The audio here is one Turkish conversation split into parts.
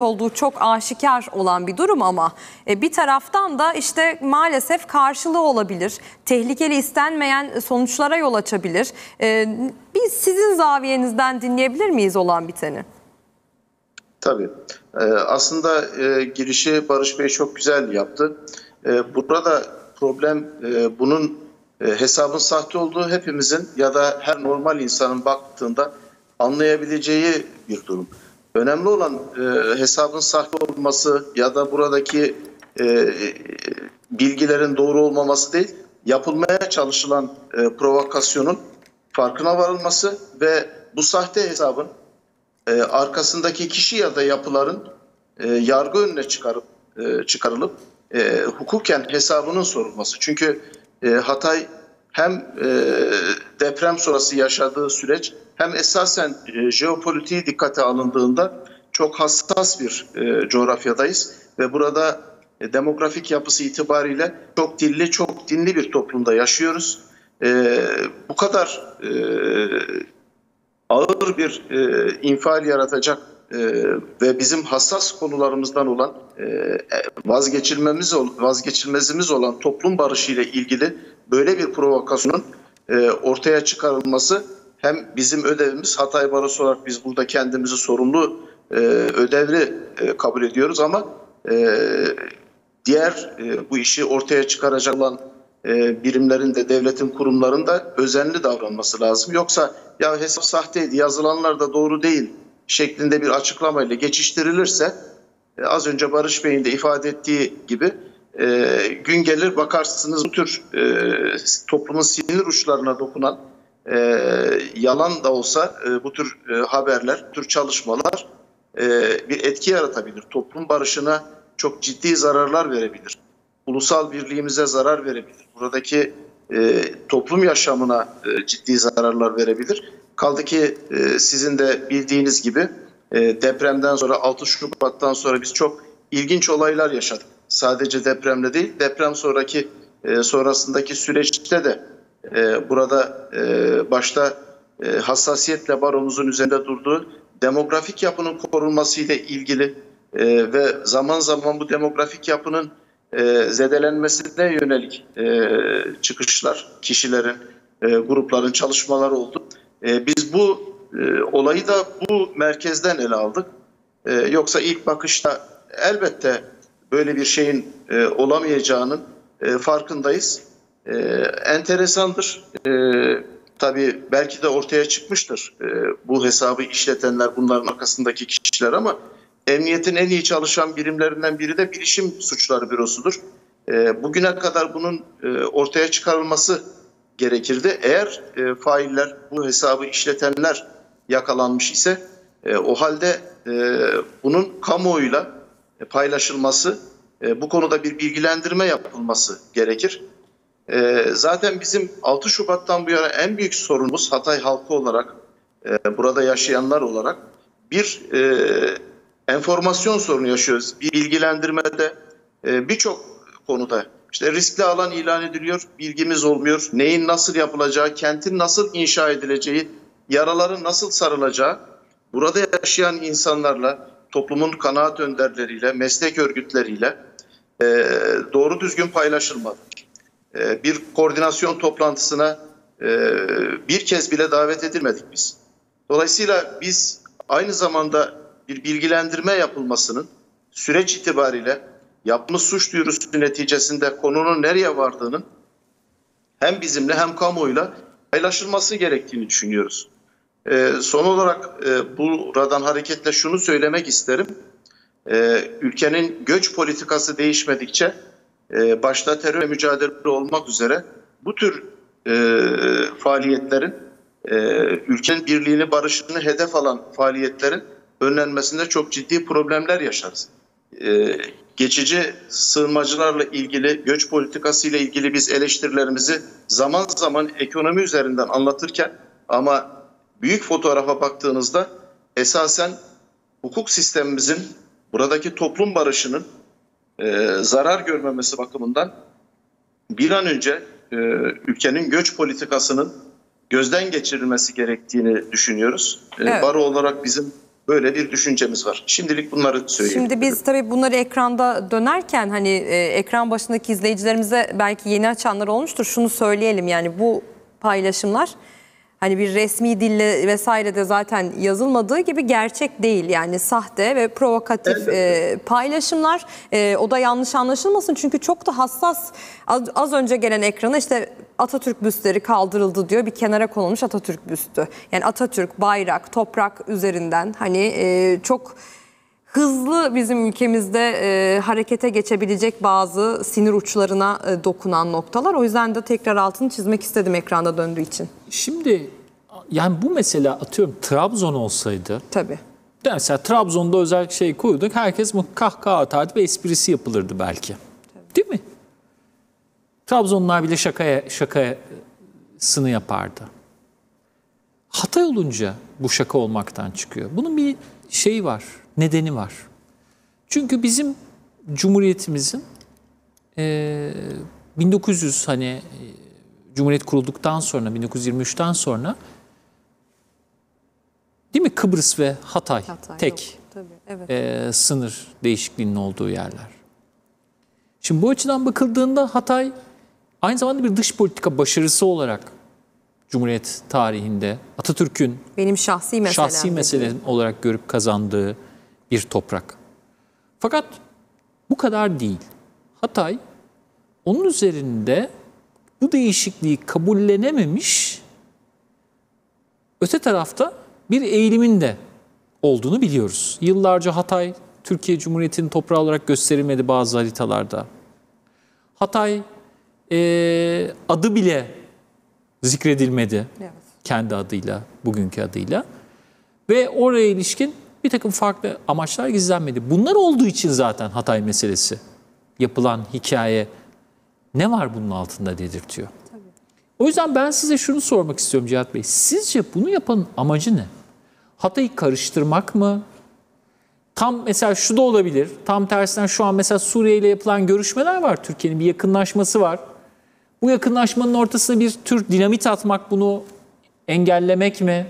olduğu çok aşikar olan bir durum ama e, bir taraftan da işte maalesef karşılığı olabilir. Tehlikeli istenmeyen sonuçlara yol açabilir. E, Biz sizin zaviyenizden dinleyebilir miyiz olan biteni? Tabii. Ee, aslında e, girişi Barış Bey çok güzel yaptı. E, burada problem e, bunun e, hesabın sahte olduğu hepimizin ya da her normal insanın baktığında anlayabileceği bir durum. Önemli olan e, hesabın sahte olması ya da buradaki e, bilgilerin doğru olmaması değil, yapılmaya çalışılan e, provokasyonun farkına varılması ve bu sahte hesabın e, arkasındaki kişi ya da yapıların e, yargı önüne çıkarıp e, çıkarılıp e, hukuken hesabının sorulması. Çünkü e, Hatay hem e, deprem sonrası yaşadığı süreç hem esasen e, jeopolitiği dikkate alındığında çok hassas bir e, coğrafyadayız ve burada e, demografik yapısı itibariyle çok dilli, çok dinli bir toplumda yaşıyoruz. Bu kadar ağır bir e, infial yaratacak ve bizim hassas konularımızdan olan vazgeçilmemiz vazgeçilmezimiz olan toplum barışı ile ilgili böyle bir provokasyonun ortaya çıkarılması hem bizim ödevimiz Hatay Barosu olarak biz burada kendimizi sorumlu e, ödevli e, kabul ediyoruz ama e, diğer e, bu işi ortaya çıkaracak olan e, birimlerin de devletin kurumların da özenli davranması lazım. Yoksa ya hesap sahteydi yazılanlar da doğru değil şeklinde bir açıklamayla geçiştirilirse e, az önce Barış Bey'in de ifade ettiği gibi e, gün gelir bakarsınız bu tür e, toplumun sinir uçlarına dokunan e, yalan da olsa e, bu tür e, haberler, bu tür çalışmalar e, bir etki yaratabilir. Toplum barışına çok ciddi zararlar verebilir. Ulusal birliğimize zarar verebilir. Buradaki e, toplum yaşamına e, ciddi zararlar verebilir. Kaldı ki e, sizin de bildiğiniz gibi e, depremden sonra 6 Şubat'tan sonra biz çok ilginç olaylar yaşadık. Sadece depremle değil, deprem sonraki e, sonrasındaki süreçte de e, burada e, başta e, hassasiyetle baromuzun üzerinde durduğu demografik yapının korunması ile ilgili e, ve zaman zaman bu demografik yapının e, zedelenmesine yönelik çıkışlar, kişilerin, grupların çalışmaları oldu. Biz bu olayı da bu merkezden ele aldık. Yoksa ilk bakışta elbette böyle bir şeyin olamayacağının farkındayız. E, enteresandır. E, tabii belki de ortaya çıkmıştır e, bu hesabı işletenler, bunların arkasındaki kişiler ama emniyetin en iyi çalışan birimlerinden biri de bilişim suçları bürosudur. E, bugüne kadar bunun e, ortaya çıkarılması gerekirdi. Eğer e, failler, bu hesabı işletenler yakalanmış ise e, o halde e, bunun kamuoyuyla e, paylaşılması, e, bu konuda bir bilgilendirme yapılması gerekir. E, zaten bizim 6 Şubat'tan bu yana en büyük sorunumuz Hatay halkı olarak, e, burada yaşayanlar olarak bir e, enformasyon sorunu yaşıyoruz. Bir bilgilendirmede e, birçok konuda işte riskli alan ilan ediliyor, bilgimiz olmuyor. Neyin nasıl yapılacağı, kentin nasıl inşa edileceği, yaraların nasıl sarılacağı, burada yaşayan insanlarla, toplumun kanaat önderleriyle, meslek örgütleriyle e, doğru düzgün paylaşılmadı. E, bir koordinasyon toplantısına e, bir kez bile davet edilmedik biz. Dolayısıyla biz aynı zamanda bir bilgilendirme yapılmasının süreç itibariyle yapmış suç duyurusu neticesinde konunun nereye vardığının hem bizimle hem kamuoyuyla paylaşılması gerektiğini düşünüyoruz. Ee, son olarak e, buradan hareketle şunu söylemek isterim. Ee, ülkenin göç politikası değişmedikçe e, başta terör mücadele olmak üzere bu tür e, faaliyetlerin e, ülkenin birliğini, barışını hedef alan faaliyetlerin önlenmesinde çok ciddi problemler yaşarız. E, geçici sığınmacılarla ilgili, göç politikası ile ilgili biz eleştirilerimizi zaman zaman ekonomi üzerinden anlatırken ama büyük fotoğrafa baktığınızda esasen hukuk sistemimizin buradaki toplum barışının e, zarar görmemesi bakımından bir an önce e, ülkenin göç politikasının gözden geçirilmesi gerektiğini düşünüyoruz. E, evet. Baro olarak bizim Böyle bir düşüncemiz var. Şimdilik bunları söyleyeyim. Şimdi biz tabii bunları ekranda dönerken hani e, ekran başındaki izleyicilerimize belki yeni açanlar olmuştur. Şunu söyleyelim yani bu paylaşımlar hani bir resmi dille vesaire de zaten yazılmadığı gibi gerçek değil. Yani sahte ve provokatif Elbette. e, paylaşımlar. E, o da yanlış anlaşılmasın çünkü çok da hassas. Az, az önce gelen ekrana işte Atatürk büstleri kaldırıldı diyor. Bir kenara konulmuş Atatürk büstü. Yani Atatürk, bayrak, toprak üzerinden hani e, çok hızlı bizim ülkemizde e, harekete geçebilecek bazı sinir uçlarına e, dokunan noktalar. O yüzden de tekrar altını çizmek istedim ekranda döndüğü için. Şimdi yani bu mesela atıyorum Trabzon olsaydı Tabii. mesela Trabzon'da özel şey koyduk herkes kahkaha atardı ve esprisi yapılırdı belki. Değil mi? Trabzonlar bile şakaya şakasını yapardı. Hatay olunca bu şaka olmaktan çıkıyor. Bunun bir şeyi var, nedeni var. Çünkü bizim Cumhuriyetimizin eee 1900 hani e, Cumhuriyet kurulduktan sonra 1923'ten sonra değil mi Kıbrıs ve Hatay, Hatay tek yok. Tabii. Evet. e, sınır değişikliğinin olduğu yerler. Şimdi bu açıdan bakıldığında Hatay aynı zamanda bir dış politika başarısı olarak Cumhuriyet tarihinde Atatürk'ün Benim şahsi meselem. şahsi dedi. mesele olarak görüp kazandığı bir toprak. Fakat bu kadar değil. Hatay onun üzerinde bu değişikliği kabullenememiş öte tarafta bir eğilimin de olduğunu biliyoruz. Yıllarca Hatay Türkiye Cumhuriyeti'nin toprağı olarak gösterilmedi bazı haritalarda. Hatay eee, adı bile zikredilmedi Evet. kendi adıyla, bugünkü adıyla. Ve oraya ilişkin bir takım farklı amaçlar gizlenmedi. Bunlar olduğu için zaten Hatay meselesi yapılan hikaye ne var bunun altında dedirtiyor. O yüzden ben size şunu sormak istiyorum Cihat Bey. Sizce bunu yapanın amacı ne? Hatay'ı karıştırmak mı? Tam mesela şu da olabilir. Tam tersinden şu an mesela Suriye ile yapılan görüşmeler var. Türkiye'nin bir yakınlaşması var. Bu yakınlaşmanın ortasına bir tür dinamit atmak bunu engellemek mi?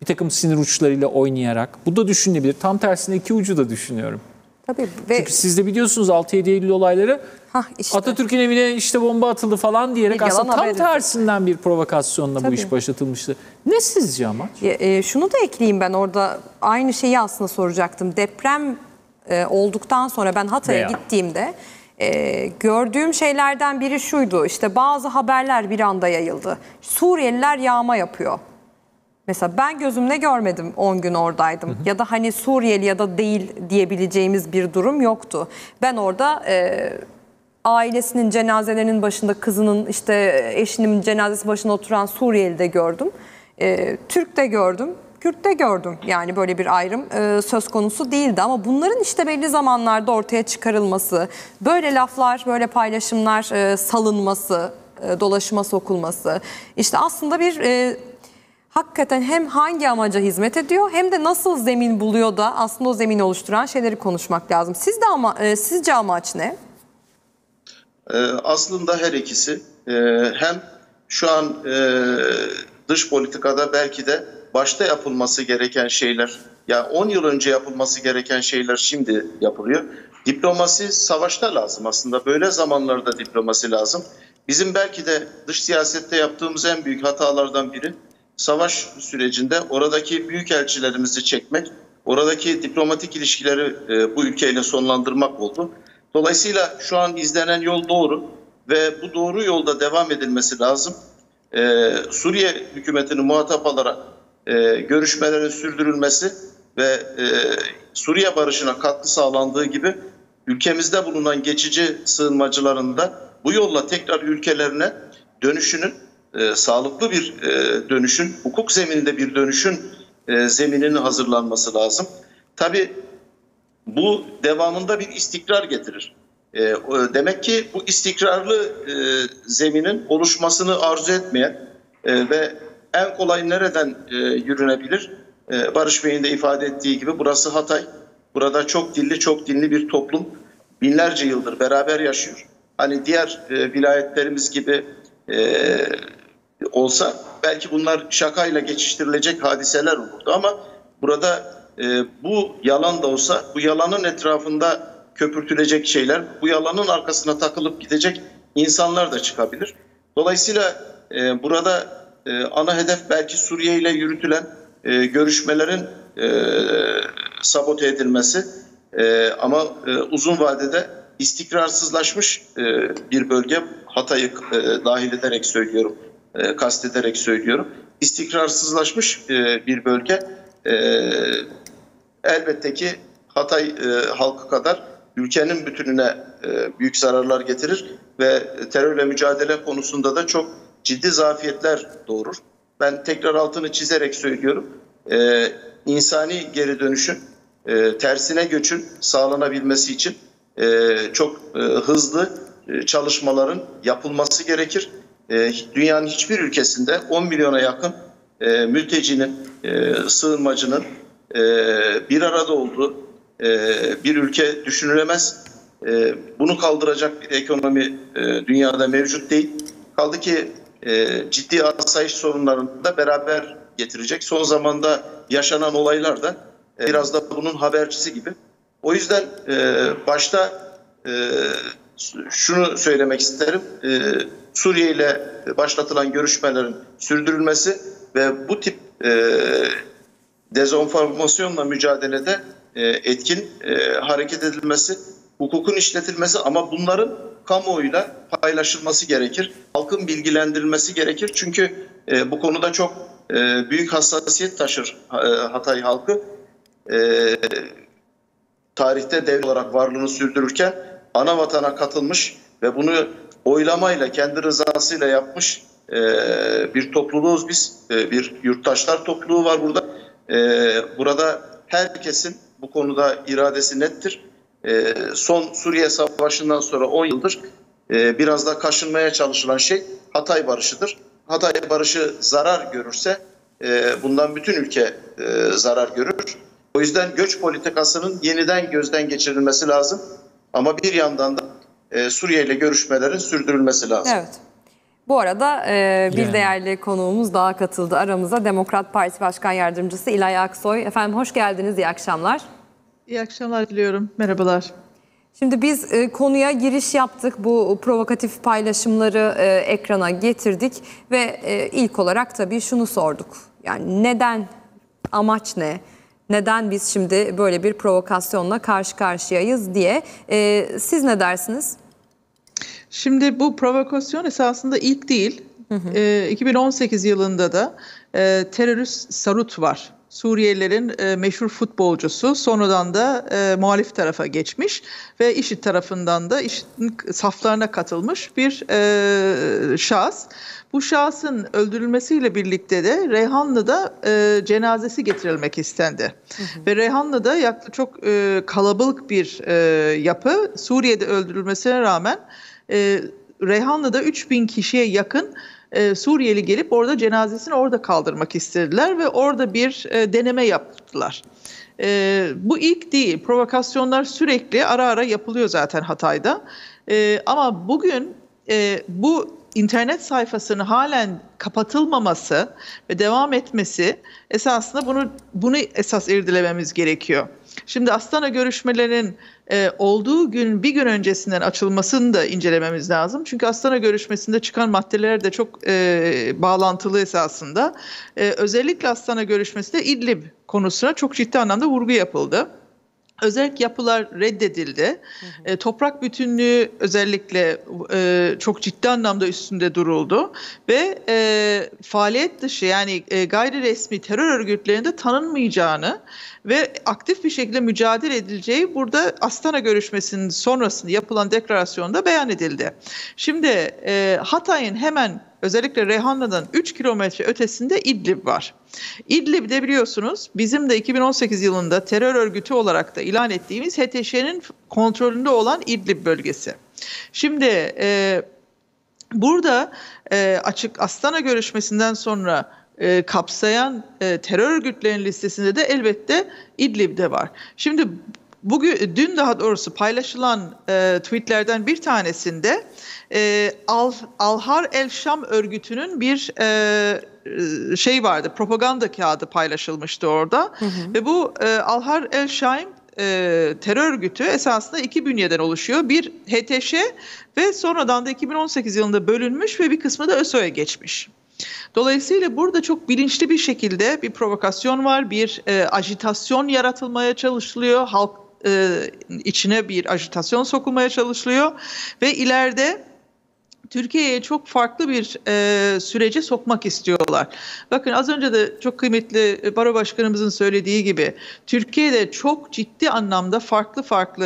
Bir takım sinir uçlarıyla oynayarak. Bu da düşünülebilir. Tam tersine iki ucu da düşünüyorum. Tabii. Ve Çünkü siz de biliyorsunuz 6-7 Eylül olayları Hah, işte. Atatürk'ün evine işte bomba atıldı falan diyerek Bir aslında tam tersinden bir provokasyonla bu Tabii. iş başlatılmıştı. Ne sizce amaç? Ya, e, şunu da ekleyeyim ben orada aynı şeyi aslında soracaktım. Deprem e, olduktan sonra ben Hatay'a Veya. gittiğimde e, gördüğüm şeylerden biri şuydu. İşte bazı haberler bir anda yayıldı. Suriyeliler yağma yapıyor. Mesela ben gözümle görmedim 10 gün oradaydım. Ya da hani Suriyeli ya da değil diyebileceğimiz bir durum yoktu. Ben orada e, ailesinin cenazelerinin başında kızının işte eşinin cenazesi başında oturan Suriyeli de gördüm. E, Türk de gördüm. Kürt de gördüm. Yani böyle bir ayrım e, söz konusu değildi ama bunların işte belli zamanlarda ortaya çıkarılması, böyle laflar, böyle paylaşımlar e, salınması, e, dolaşıma sokulması işte aslında bir e, hakikaten hem hangi amaca hizmet ediyor hem de nasıl zemin buluyor da aslında o zemini oluşturan şeyleri konuşmak lazım. Siz de ama e, sizce amaç ne? Aslında her ikisi hem şu an dış politikada belki de başta yapılması gereken şeyler ya 10 yıl önce yapılması gereken şeyler şimdi yapılıyor. Diplomasi savaşta lazım aslında. Böyle zamanlarda diplomasi lazım. Bizim belki de dış siyasette yaptığımız en büyük hatalardan biri savaş sürecinde oradaki büyükelçilerimizi çekmek, oradaki diplomatik ilişkileri e, bu ülkeyle sonlandırmak oldu. Dolayısıyla şu an izlenen yol doğru ve bu doğru yolda devam edilmesi lazım. Ee, Suriye hükümetini muhatap alarak e, görüşmelerin sürdürülmesi ve e, Suriye barışına katkı sağlandığı gibi ülkemizde bulunan geçici sığınmacıların da bu yolla tekrar ülkelerine dönüşünün e, sağlıklı bir e, dönüşün, hukuk zemininde bir dönüşün e, zemininin hazırlanması lazım. Tabii bu devamında bir istikrar getirir. E, demek ki bu istikrarlı e, zeminin oluşmasını arzu etmeyen e, ve en kolay nereden e, yürünebilir? E, Barış Bey'in de ifade ettiği gibi burası Hatay. Burada çok dilli, çok dinli bir toplum binlerce yıldır beraber yaşıyor. Hani diğer e, vilayetlerimiz gibi e, olsa belki bunlar şakayla geçiştirilecek hadiseler olurdu ama burada e, bu yalan da olsa bu yalanın etrafında köpürtülecek şeyler, bu yalanın arkasına takılıp gidecek insanlar da çıkabilir. Dolayısıyla e, burada e, ana hedef belki Suriye ile yürütülen e, görüşmelerin e, sabote edilmesi. E, ama e, uzun vadede istikrarsızlaşmış e, bir bölge. Hatay'ı e, dahil ederek söylüyorum, e, kastederek söylüyorum. İstikrarsızlaşmış e, bir bölge. E, elbette ki Hatay e, halkı kadar ülkenin bütününe e, büyük zararlar getirir ve terörle mücadele konusunda da çok ciddi zafiyetler doğurur. Ben tekrar altını çizerek söylüyorum. E, insani geri dönüşün, e, tersine göçün sağlanabilmesi için e, çok e, hızlı e, çalışmaların yapılması gerekir. E, dünyanın hiçbir ülkesinde 10 milyona yakın e, mültecinin, e, sığınmacının e, bir arada olduğu e, bir ülke düşünülemez. E, bunu kaldıracak bir ekonomi e, dünyada mevcut değil. Kaldı ki ciddi asayiş sorunlarını da beraber getirecek. Son zamanda yaşanan olaylar da e, biraz da bunun habercisi gibi. O yüzden e, başta e, şunu söylemek isterim. E, Suriye ile başlatılan görüşmelerin sürdürülmesi ve bu tip e, dezenformasyonla mücadelede e, etkin e, hareket edilmesi, hukukun işletilmesi ama bunların kamuoyuyla paylaşılması gerekir. Halkın bilgilendirilmesi gerekir. Çünkü e, bu konuda çok e, büyük hassasiyet taşır e, Hatay halkı. E, tarihte devlet olarak varlığını sürdürürken ana vatana katılmış ve bunu oylamayla, kendi rızasıyla yapmış e, bir topluluğuz biz. E, bir yurttaşlar topluluğu var burada. E, burada herkesin bu konuda iradesi nettir. E, son Suriye Savaşı'ndan sonra 10 yıldır e, biraz da kaşınmaya çalışılan şey Hatay Barışı'dır. Hatay Barışı zarar görürse e, bundan bütün ülke e, zarar görür. O yüzden göç politikasının yeniden gözden geçirilmesi lazım. Ama bir yandan da e, Suriye ile görüşmelerin sürdürülmesi lazım. Evet. Bu arada e, bir Yani. değerli konuğumuz daha katıldı aramıza. Demokrat Parti Başkan Yardımcısı İlay Aksoy. Efendim hoş geldiniz, iyi akşamlar. İyi akşamlar diliyorum. Merhabalar. Şimdi biz e, konuya giriş yaptık. Bu provokatif paylaşımları e, ekrana getirdik ve e, ilk olarak tabii şunu sorduk. Yani neden, amaç ne? Neden biz şimdi böyle bir provokasyonla karşı karşıyayız diye. E, siz ne dersiniz? Şimdi bu provokasyon esasında ilk değil. Ee, 2018 yılında da e, terörist Sarut var. Suriyelilerin e, meşhur futbolcusu sonradan da e, muhalif tarafa geçmiş ve IŞİD tarafından da IŞİD'in saflarına katılmış bir e, şahıs. Bu şahsın öldürülmesiyle birlikte de Reyhanlı'da e, cenazesi getirilmek istendi. Ve Reyhanlı'da yaklaşık çok e, kalabalık bir e, yapı Suriye'de öldürülmesine rağmen e, Reyhanlı'da 3000 kişiye yakın e, Suriyeli gelip orada cenazesini orada kaldırmak istediler ve orada bir e, deneme yaptılar. E, bu ilk değil. Provokasyonlar sürekli ara ara yapılıyor zaten Hatay'da. Ama bugün bu internet sayfasının halen kapatılmaması ve devam etmesi esasında bunu bunu esas irdelememiz gerekiyor. Şimdi Astana görüşmelerinin e, olduğu gün bir gün öncesinden açılmasını da incelememiz lazım. Çünkü Astana görüşmesinde çıkan maddeler de çok e, bağlantılı esasında. E, özellikle Astana görüşmesinde İdlib konusuna çok ciddi anlamda vurgu yapıldı. Özel yapılar reddedildi. E, toprak bütünlüğü özellikle e, çok ciddi anlamda üstünde duruldu ve e, faaliyet dışı yani e, gayri resmi terör örgütlerinde tanınmayacağını ve aktif bir şekilde mücadele edileceği burada Astana görüşmesinin sonrasında yapılan deklarasyonda beyan edildi. Şimdi e, Hatay'ın hemen özellikle Reyhanlı'dan 3 kilometre ötesinde İdlib var. İdlib'de biliyorsunuz bizim de 2018 yılında terör örgütü olarak da ilan ettiğimiz HTŞ'nin kontrolünde olan İdlib bölgesi. Şimdi e, burada e, açık Astana görüşmesinden sonra e, kapsayan e, terör örgütlerinin listesinde de elbette İdlib'de var. Şimdi bugün dün daha doğrusu paylaşılan e, tweetlerden bir tanesinde e, Al, Alhar El Şam örgütünün bir e, şey vardı propaganda kağıdı paylaşılmıştı orada ve bu e, Alhar El Şam e, terör örgütü esasında iki bünyeden oluşuyor. Bir HTŞ ve sonradan da 2018 yılında bölünmüş ve bir kısmı da ÖSO'ya geçmiş. Dolayısıyla burada çok bilinçli bir şekilde bir provokasyon var, bir e, ajitasyon yaratılmaya çalışılıyor, halk e, içine bir ajitasyon sokulmaya çalışılıyor ve ileride Türkiye'ye çok farklı bir e, sürece sokmak istiyorlar. Bakın az önce de çok kıymetli Baro Başkanımızın söylediği gibi Türkiye'de çok ciddi anlamda farklı farklı